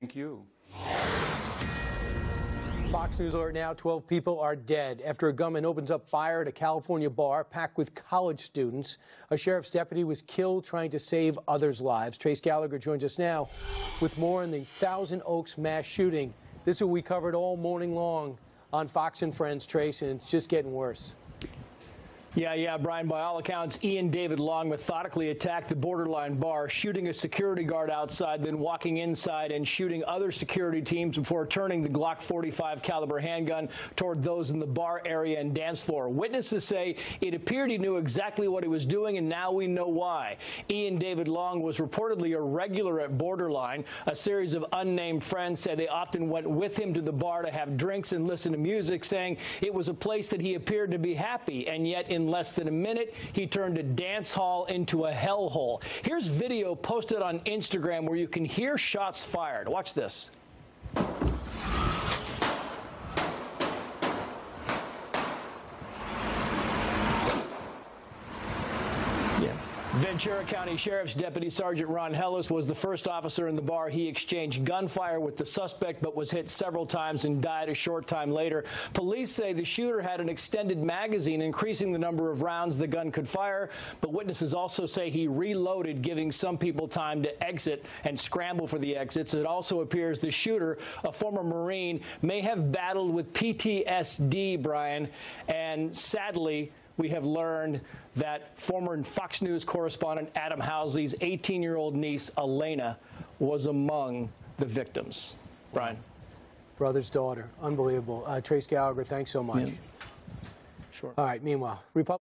Thank you. Fox News alert now 12 people are dead after a gunman opens up fire at a California bar packed with college students. A sheriff's deputy was killed trying to save others' lives. Trace Gallagher joins us now with more on the Thousand Oaks mass shooting. This is what we covered all morning long on Fox and Friends, Trace, and it's just getting worse. Yeah, yeah, Brian. By all accounts, Ian David Long methodically attacked the borderline bar, shooting a security guard outside, then walking inside and shooting other security teams before turning the Glock 45 caliber handgun toward those in the bar area and dance floor. Witnesses say it appeared he knew exactly what he was doing, and now we know why. Ian David Long was reportedly a regular at Borderline. A series of unnamed friends say they often went with him to the bar to have drinks and listen to music, saying it was a place that he appeared to be happy, and yet in less than a minute, he turned a dance hall into a hellhole. Here's video posted on Instagram where you can hear shots fired. Watch this. Ventura County Sheriff's Deputy Sergeant Ron Helus was the first officer in the bar. He exchanged gunfire with the suspect but was hit several times and died a short time later. Police say the shooter had an extended magazine, increasing the number of rounds the gun could fire, but witnesses also say he reloaded, giving some people time to exit and scramble for the exits. It also appears the shooter, a former Marine, may have battled with PTSD, Brian, and sadly, we have learned that former Fox News correspondent Adam Housley's 18 year old niece, Alaina, was among the victims. Brian. Brother's daughter. Unbelievable. Uh, Trace Gallagher, thanks so much. Yeah. Sure. All right, meanwhile, Republic.